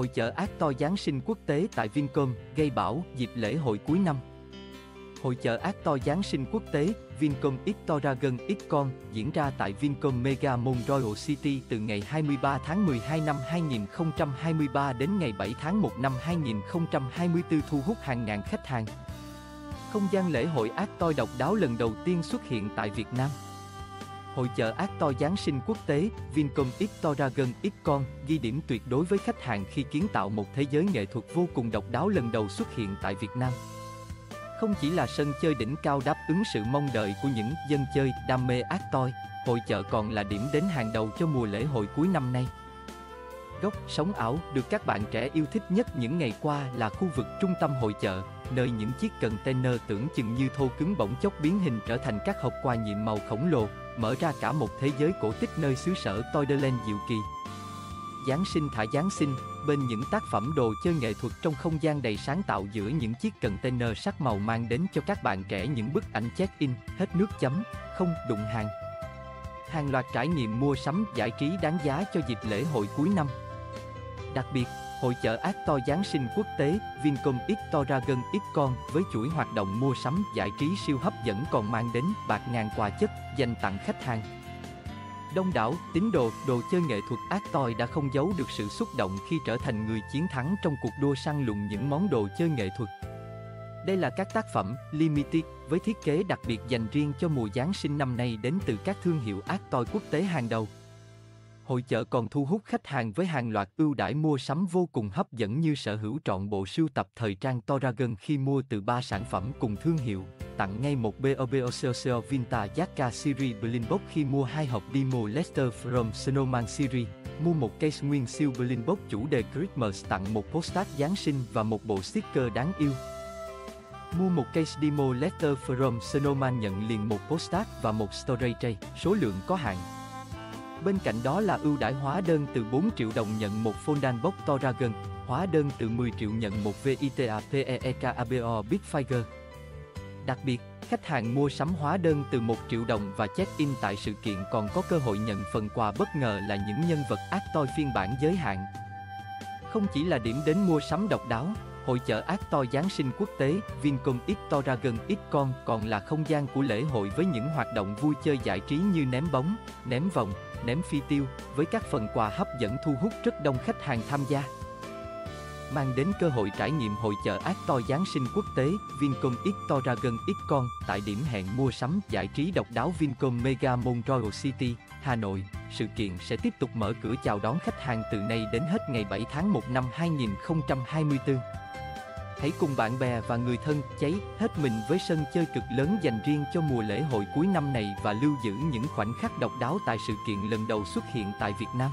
Hội chợ ác to Giáng sinh quốc tế tại Vincom, gây bão dịp lễ hội cuối năm. Hội chợ ác to Giáng sinh quốc tế, Vincom X Dragon diễn ra tại Vincom Mega Mall Royal City từ ngày 23 tháng 12 năm 2023 đến ngày 7 tháng 1 năm 2024 thu hút hàng ngàn khách hàng. Không gian lễ hội ác toi độc đáo lần đầu tiên xuất hiện tại Việt Nam. Hội chợ ác to Giáng sinh quốc tế Vincom X Dragon Xcon ghi điểm tuyệt đối với khách hàng khi kiến tạo một thế giới nghệ thuật vô cùng độc đáo lần đầu xuất hiện tại Việt Nam. Không chỉ là sân chơi đỉnh cao đáp ứng sự mong đợi của những dân chơi đam mê ác toi, hội chợ còn là điểm đến hàng đầu cho mùa lễ hội cuối năm nay gốc sống ảo được các bạn trẻ yêu thích nhất những ngày qua là khu vực trung tâm hội chợ, nơi những chiếc container tưởng chừng như thô cứng bỗng chốc biến hình trở thành các hộp quà nhiệm màu khổng lồ, mở ra cả một thế giới cổ tích nơi xứ sở Toyderland diệu kỳ. Giáng sinh thả Giáng sinh, bên những tác phẩm đồ chơi nghệ thuật trong không gian đầy sáng tạo giữa những chiếc container sắc màu mang đến cho các bạn trẻ những bức ảnh check-in, hết nước chấm, không đụng hàng. Hàng loạt trải nghiệm mua sắm giải trí đáng giá cho dịp lễ hội cuối năm. Đặc biệt, Hội chợ ác to Giáng sinh quốc tế Vincom X Dragon Xcon với chuỗi hoạt động mua sắm giải trí siêu hấp dẫn còn mang đến bạc ngàn quà chất dành tặng khách hàng. Đông đảo, tín đồ, đồ chơi nghệ thuật ác toi đã không giấu được sự xúc động khi trở thành người chiến thắng trong cuộc đua săn lùng những món đồ chơi nghệ thuật. Đây là các tác phẩm limited với thiết kế đặc biệt dành riêng cho mùa Giáng sinh năm nay đến từ các thương hiệu ác toi quốc tế hàng đầu. Hội chợ còn thu hút khách hàng với hàng loạt ưu đãi mua sắm vô cùng hấp dẫn như sở hữu trọn bộ sưu tập thời trang Toragon khi mua từ 3 sản phẩm cùng thương hiệu, tặng ngay một BOBOCOCO Vinta Jacka Series Blinbox khi mua hai hộp Demo Lester from Snowman Series, mua một case nguyên siêu Blinbox chủ đề Christmas tặng một postcard Giáng sinh và một bộ sticker đáng yêu. Mua một case Demo Letter from Snowman nhận liền một postcard và một storage tray, số lượng có hạn. Bên cạnh đó là ưu đãi hóa đơn từ 4 triệu đồng nhận một Fondan Box Toragon, hóa đơn từ 10 triệu nhận một VITA PEEKABO Bitfire. Đặc biệt, khách hàng mua sắm hóa đơn từ 1 triệu đồng và check-in tại sự kiện còn có cơ hội nhận phần quà bất ngờ là những nhân vật ác phiên bản giới hạn. Không chỉ là điểm đến mua sắm độc đáo, Hội chợ ác Giáng sinh quốc tế Vincom X Toragon Xcon còn là không gian của lễ hội với những hoạt động vui chơi giải trí như ném bóng, ném vòng, ném phi tiêu, với các phần quà hấp dẫn thu hút rất đông khách hàng tham gia. Mang đến cơ hội trải nghiệm hội chợ ác to Giáng sinh quốc tế Vincom X Toragon con tại điểm hẹn mua sắm giải trí độc đáo Vincom Mega Mall Royal City, Hà Nội. Sự kiện sẽ tiếp tục mở cửa chào đón khách hàng từ nay đến hết ngày 7 tháng 1 năm 2024 hãy cùng bạn bè và người thân cháy hết mình với sân chơi cực lớn dành riêng cho mùa lễ hội cuối năm này và lưu giữ những khoảnh khắc độc đáo tại sự kiện lần đầu xuất hiện tại Việt Nam.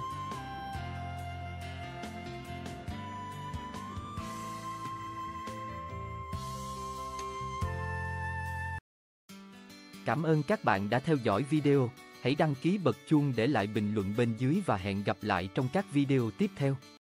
Cảm ơn các bạn đã theo dõi video. Hãy đăng ký bật chuông để lại bình luận bên dưới và hẹn gặp lại trong các video tiếp theo.